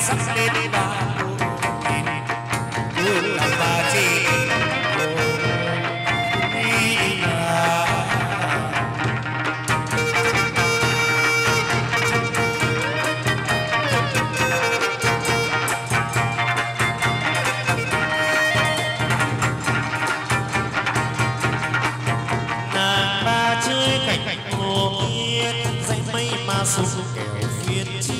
sắp đến ba thương làm bà chị Hãy subscribe cho kênh Ghiền Mì Gõ Để không bỏ lỡ những video hấp dẫn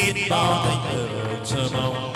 beni bağlayır tımam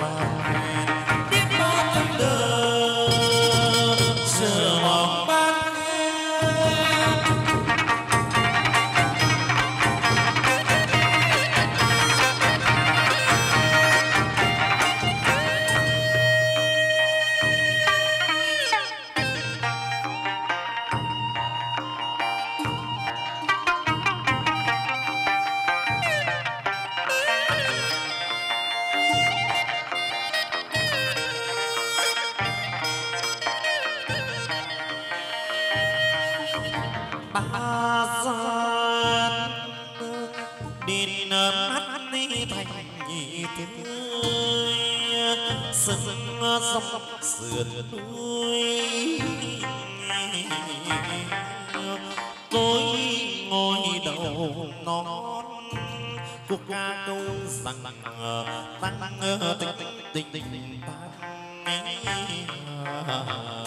gian đến mắt đi thành nhị tươi sừng dọc sườn núi tôi ngồi đầu ngón cuộc ca câu rằng tăng tình tình tình tình tình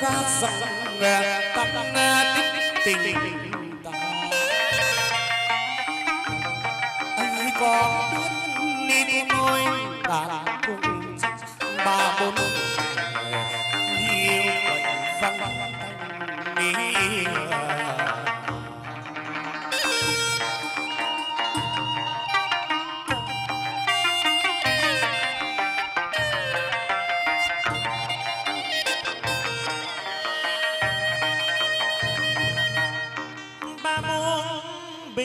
ca rằng tâm tích tình ta. Anh còn đi đi cô ngôi đàn cùng ba bốn ba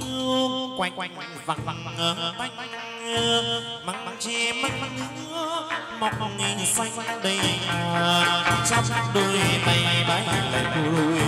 bốn quanh quanh vặn vặn bánh măng măng chê măng măng nước mọc nghìn xanh đầy trong chắp đôi tay bay lại đuôi